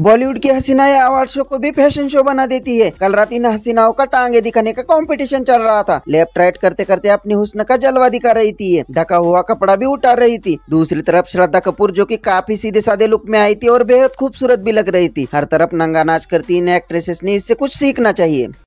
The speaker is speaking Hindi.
बॉलीवुड की हसीनाएँ अवार्ड शो को भी फ़ैशन शो बना देती है। कल रात इन हसीनाओं का टांगे दिखाने का कंपटीशन चल रहा था। लेफ़्ट राइट करते करते अपनी हुस्न का जलवा दिखा रही थी ढका हुआ कपड़ा भी उठा रही थी। दूसरी तरफ़ श्रद्धा कपूर, जो कि काफ़ी सीधे साधे लुक में आई थी और बेहद खूबसूरत भी लग रही थी। हर तरफ़ नंगा नाच करती इन एक्ट्रेसेस ने इससे कुछ सीखना चाहिए।